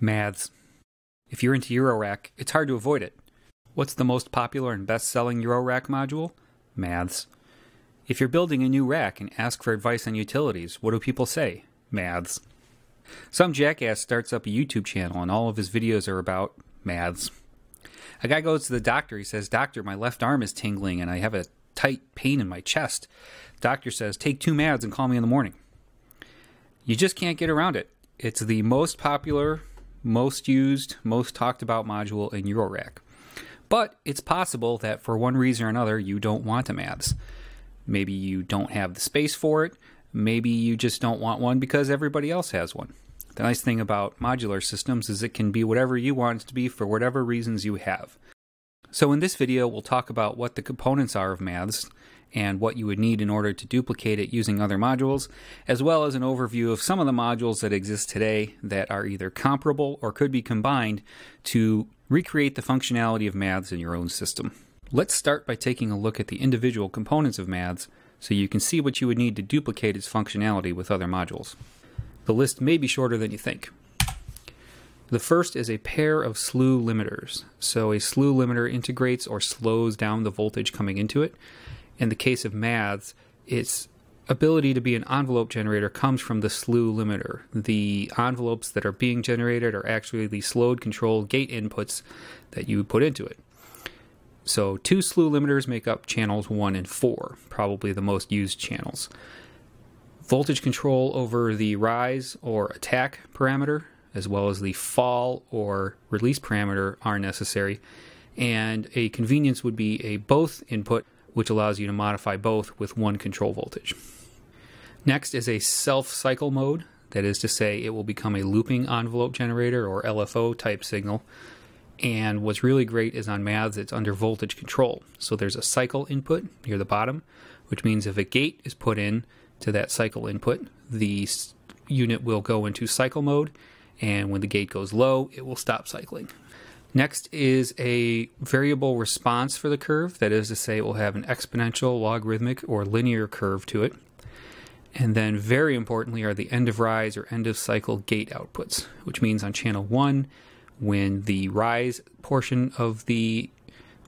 Maths. If you're into Eurorack, it's hard to avoid it. What's the most popular and best selling Eurorack module? Maths. If you're building a new rack and ask for advice on utilities, what do people say? Maths. Some jackass starts up a YouTube channel and all of his videos are about maths. A guy goes to the doctor. He says, Doctor, my left arm is tingling and I have a tight pain in my chest. Doctor says, Take two maths and call me in the morning. You just can't get around it. It's the most popular, most used, most talked about module in your Eurorack. But it's possible that for one reason or another you don't want a maths. Maybe you don't have the space for it. Maybe you just don't want one because everybody else has one. The nice thing about modular systems is it can be whatever you want it to be for whatever reasons you have. So in this video, we'll talk about what the components are of maths and what you would need in order to duplicate it using other modules, as well as an overview of some of the modules that exist today that are either comparable or could be combined to recreate the functionality of maths in your own system. Let's start by taking a look at the individual components of maths so you can see what you would need to duplicate its functionality with other modules. The list may be shorter than you think. The first is a pair of slew limiters. So a slew limiter integrates or slows down the voltage coming into it. In the case of maths, its ability to be an envelope generator comes from the slew limiter. The envelopes that are being generated are actually the slowed control gate inputs that you put into it. So two slew limiters make up channels 1 and 4, probably the most used channels. Voltage control over the rise or attack parameter as well as the fall or release parameter are necessary. And a convenience would be a both input, which allows you to modify both with one control voltage. Next is a self cycle mode, that is to say, it will become a looping envelope generator or LFO type signal. And what's really great is on maths, it's under voltage control. So there's a cycle input near the bottom, which means if a gate is put in to that cycle input, the unit will go into cycle mode and when the gate goes low, it will stop cycling. Next is a variable response for the curve, that is to say, it will have an exponential, logarithmic, or linear curve to it. And then, very importantly, are the end of rise or end of cycle gate outputs, which means on channel 1, when the rise portion of the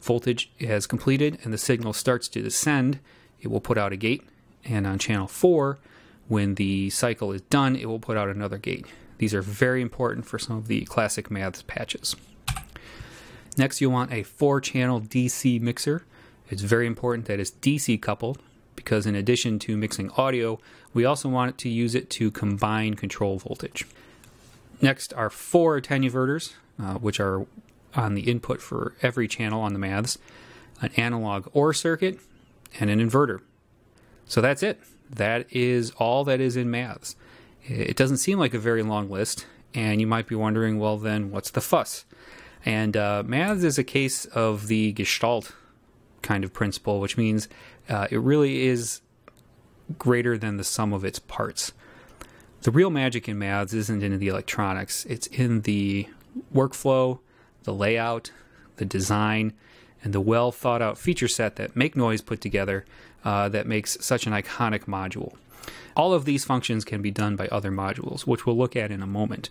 voltage has completed and the signal starts to descend, it will put out a gate. And on channel 4, when the cycle is done, it will put out another gate. These are very important for some of the classic maths patches. Next, you want a four channel DC mixer. It's very important that it's DC coupled because, in addition to mixing audio, we also want to use it to combine control voltage. Next are four attenuverters, uh, which are on the input for every channel on the maths, an analog OR circuit, and an inverter. So that's it. That is all that is in maths. It doesn't seem like a very long list, and you might be wondering, well, then what's the fuss? And uh, maths is a case of the Gestalt kind of principle, which means uh, it really is greater than the sum of its parts. The real magic in maths isn't in the electronics, it's in the workflow, the layout, the design, and the well thought out feature set that Make Noise put together uh, that makes such an iconic module. All of these functions can be done by other modules, which we'll look at in a moment,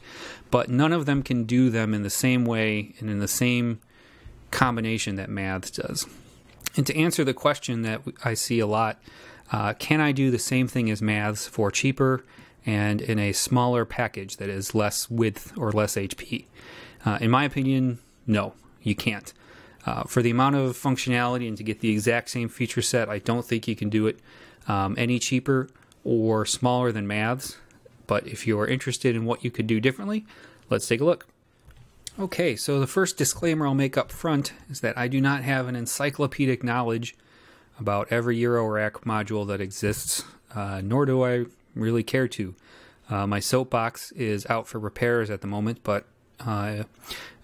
but none of them can do them in the same way and in the same combination that math does. And to answer the question that I see a lot, uh, can I do the same thing as maths for cheaper and in a smaller package that is less width or less HP? Uh, in my opinion, no, you can't. Uh, for the amount of functionality and to get the exact same feature set, I don't think you can do it um, any cheaper or smaller than maths. But if you are interested in what you could do differently, let's take a look. Okay, so the first disclaimer I'll make up front is that I do not have an encyclopedic knowledge about every Eurorack module that exists, uh, nor do I really care to. Uh, my soapbox is out for repairs at the moment, but uh,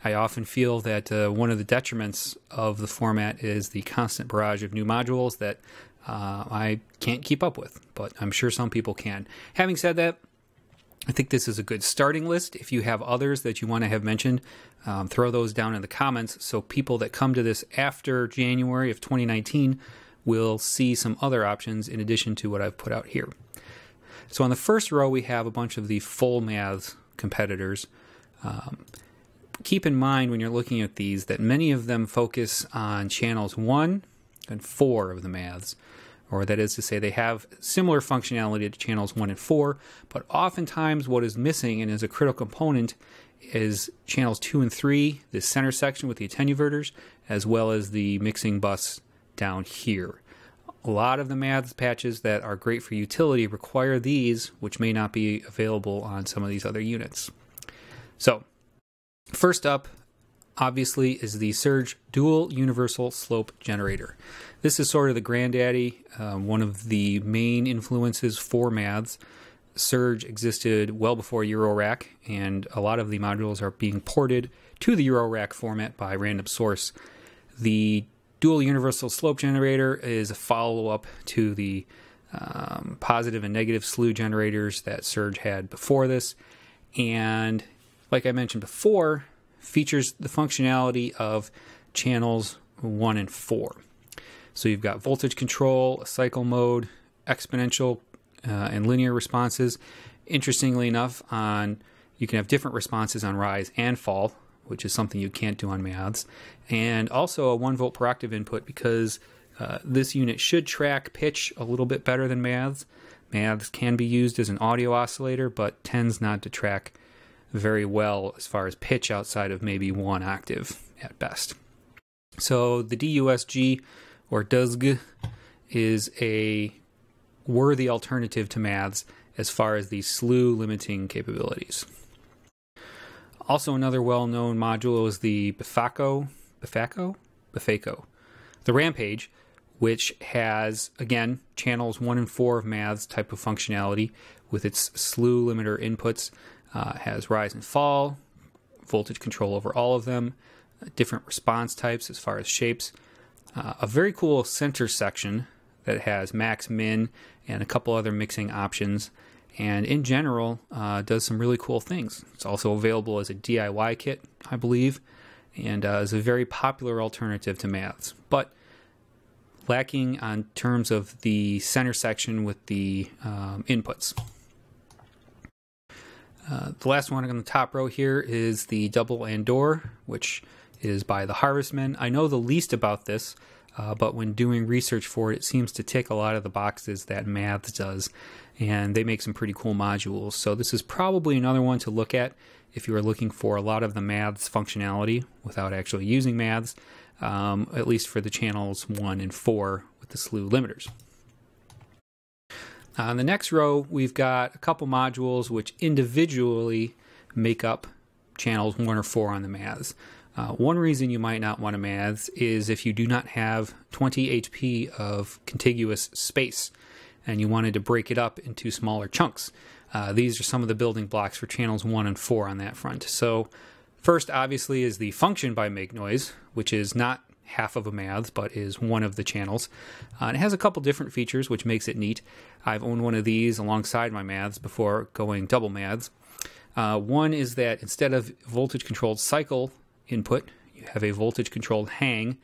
I often feel that uh, one of the detriments of the format is the constant barrage of new modules that uh, I can't keep up with, but I'm sure some people can. Having said that, I think this is a good starting list. If you have others that you want to have mentioned, um, throw those down in the comments so people that come to this after January of 2019 will see some other options in addition to what I've put out here. So on the first row, we have a bunch of the full maths competitors. Um, keep in mind when you're looking at these that many of them focus on channels 1 and 4 of the maths, or that is to say, they have similar functionality to channels 1 and 4, but oftentimes what is missing and is a critical component is channels 2 and 3, the center section with the attenuverters, as well as the mixing bus down here. A lot of the maths patches that are great for utility require these, which may not be available on some of these other units. So, first up, obviously, is the Serge Dual Universal Slope Generator. This is sort of the granddaddy, um, one of the main influences for maths. Serge existed well before Eurorack, and a lot of the modules are being ported to the Eurorack format by Random Source. The dual universal slope generator is a follow up to the um, positive and negative slew generators that Serge had before this. And like I mentioned before, features the functionality of channels 1 and 4. So you've got voltage control, cycle mode, exponential uh, and linear responses. Interestingly enough, on you can have different responses on rise and fall, which is something you can't do on maths, and also a 1 volt per octave input because uh, this unit should track pitch a little bit better than maths. Maths can be used as an audio oscillator, but tends not to track very well as far as pitch outside of maybe one octave at best. So the DUSG or DUSG is a worthy alternative to maths as far as the slew limiting capabilities. Also, another well known module is the Befaco, Befaco, Befaco, the Rampage, which has, again, channels 1 and 4 of maths type of functionality with its slew limiter inputs. Uh, has rise and fall, voltage control over all of them, uh, different response types as far as shapes. Uh, a very cool center section that has max min and a couple other mixing options and in general uh, does some really cool things. It's also available as a DIY kit, I believe, and uh, is a very popular alternative to maths, but lacking on terms of the center section with the um, inputs. Uh, the last one on the top row here is the double Andor, which is by the Harvestman. I know the least about this, uh, but when doing research for it, it seems to tick a lot of the boxes that Maths does and they make some pretty cool modules. So this is probably another one to look at if you are looking for a lot of the maths functionality without actually using maths, um, at least for the channels 1 and 4 with the slew limiters. On the next row, we've got a couple modules which individually make up channels 1 or 4 on the maths. Uh, one reason you might not want a maths is if you do not have 20 HP of contiguous space and you wanted to break it up into smaller chunks. Uh, these are some of the building blocks for channels 1 and 4 on that front. So, first, obviously, is the function by make noise, which is not half of a maths, but is one of the channels. Uh, it has a couple different features, which makes it neat. I've owned one of these alongside my maths before going double maths. Uh, one is that instead of voltage controlled cycle input, you have a voltage controlled hang,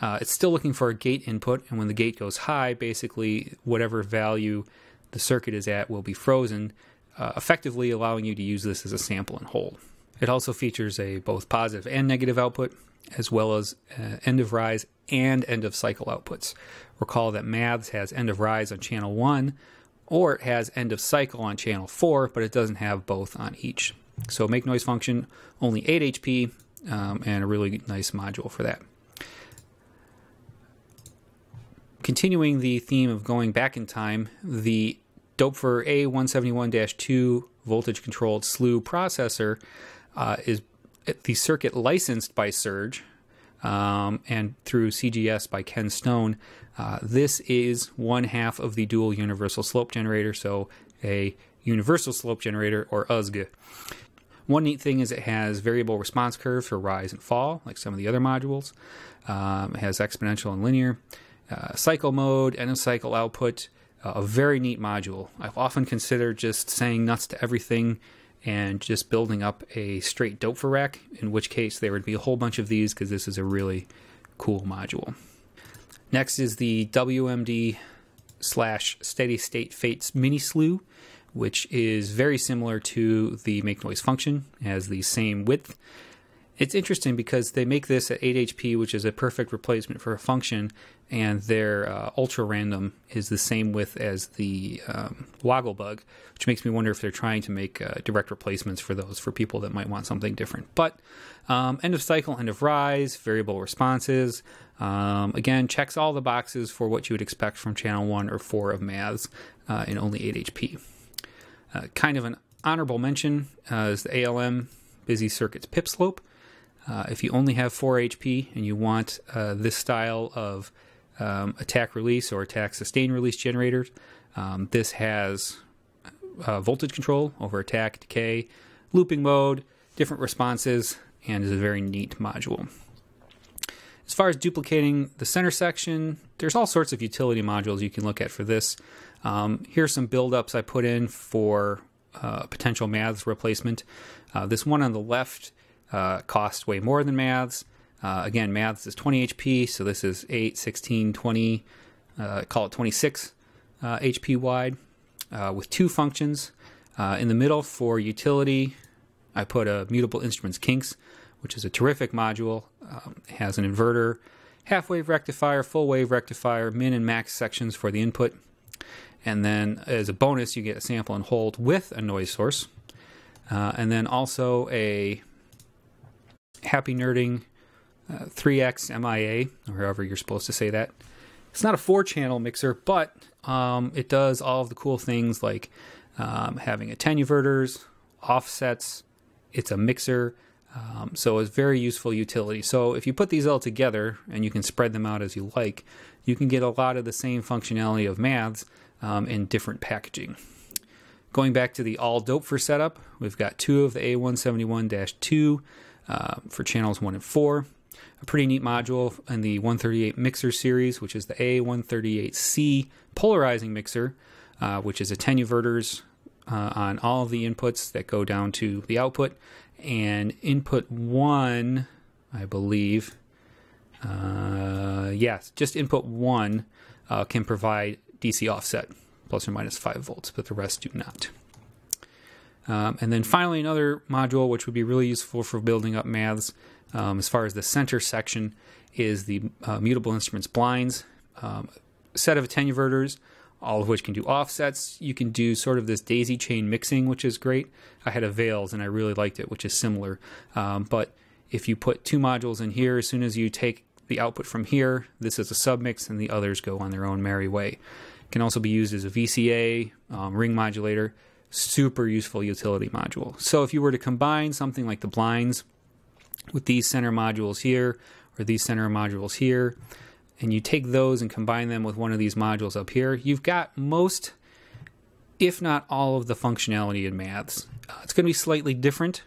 uh, it's still looking for a gate input, and when the gate goes high, basically whatever value the circuit is at will be frozen, uh, effectively allowing you to use this as a sample and hold. It also features a both positive and negative output, as well as uh, end of rise and end of cycle outputs. Recall that Maths has end of rise on channel 1, or it has end of cycle on channel 4, but it doesn't have both on each. So make noise function, only 8 HP, um, and a really nice module for that. continuing the theme of going back in time, the Doepfer A171 2 voltage controlled slew processor uh, is the circuit licensed by Serge um, and through CGS by Ken Stone. Uh, this is one half of the dual universal slope generator, so a universal slope generator or USG. One neat thing is it has variable response curves for rise and fall, like some of the other modules. Um, it has exponential and linear uh, cycle mode, end of cycle output, uh, a very neat module. I've often considered just saying nuts to everything and just building up a straight Doepfer rack, in which case there would be a whole bunch of these because this is a really cool module. Next is the WMD slash steady state fates mini slew, which is very similar to the make noise function, has the same width. It's interesting because they make this at 8 HP, which is a perfect replacement for a function, and their uh, ultra random is the same width as the um, Wogglebug, which makes me wonder if they're trying to make uh, direct replacements for those for people that might want something different. But um, end of cycle, end of rise, variable responses. Um, again, checks all the boxes for what you would expect from channel 1 or 4 of maths uh, in only 8 HP. Uh, kind of an honorable mention uh, is the ALM Busy Circuits pip slope. Uh, if you only have 4 HP and you want uh, this style of um, attack release or attack sustain release generators, um, this has uh, voltage control over attack, decay, looping mode, different responses, and is a very neat module. As far as duplicating the center section, there's all sorts of utility modules you can look at for this. Um, here's some buildups I put in for uh, potential Maths replacement. Uh, this one on the left uh, cost way more than Maths. Uh, again, Maths is 20 HP, so this is 8, 16, 20, uh, call it 26 HP uh, wide with two functions. in the middle for utility, I put a Mutable Instruments Kinks, which is a terrific module. Um, has an inverter, half wave rectifier, full wave rectifier, min and max sections for the input. And then as a bonus, you get a sample and hold with a noise source. Uh, and then also a Happy Nerding uh, 3X MIA, or however you're supposed to say that. It's not a four channel mixer, but um, it does all of the cool things like um, having attenuverters, offsets. It's a mixer, um, so it's very useful utility. So if you put these all together and you can spread them out as you like, you can get a lot of the same functionality of maths um, in different packaging. Going back to the all Doepfer setup, we've got two of the A171 2 uh, for channels 1 and 4. A pretty neat module in the 138 mixer series, which is the A138C polarizing mixer, uh, which is attenuverters uh, on all of the inputs that go down to the output. And input 1, I believe, uh, yes, just input 1 uh, can provide DC offset, plus or minus 5 volts, but the rest do not. Um, and then finally, another module which would be really useful for building up maths um, as far as the center section is the uh, mutable instruments blinds, um, set of attenuverters, all of which can do offsets. You can do sort of this daisy chain mixing, which is great. I had a Veils and I really liked it, which is similar. Um, but if you put two modules in here, as soon as you take the output from here, this is a submix, and the others go on their own merry way. It can also be used as a VCA, um, ring modulator super useful utility module. So if you were to combine something like the blinds with these center modules here or these center modules here, and you take those and combine them with one of these modules up here, you've got most, if not all, of the functionality in Maths. Uh, it's going to be slightly different.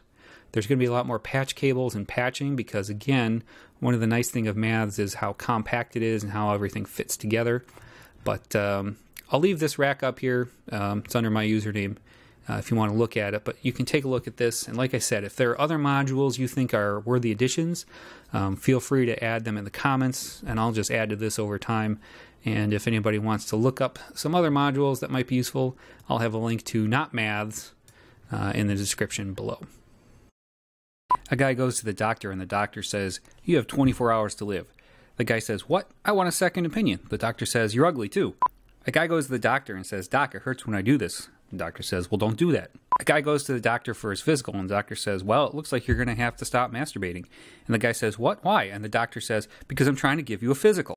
There's going to be a lot more patch cables and patching because, again, one of the nice thing of Maths is how compact it is and how everything fits together. But um, I'll leave this rack up here. Um, it's under my username uh, if you want to look at it. But you can take a look at this. And like I said, if there are other modules you think are worthy additions, um, feel free to add them in the comments, and I'll just add to this over time. And if anybody wants to look up some other modules that might be useful, I'll have a link to Not Maths uh, in the description below. A guy goes to the doctor, and the doctor says, You have 24 hours to live. The guy says, What? I want a second opinion. The doctor says, You're ugly too. A guy goes to the doctor and says, Doc, it hurts when I do this. The doctor says, Well, don't do that. A guy goes to the doctor for his physical, and the doctor says, Well, it looks like you're going to have to stop masturbating. And the guy says, What? Why? And the doctor says, Because I'm trying to give you a physical.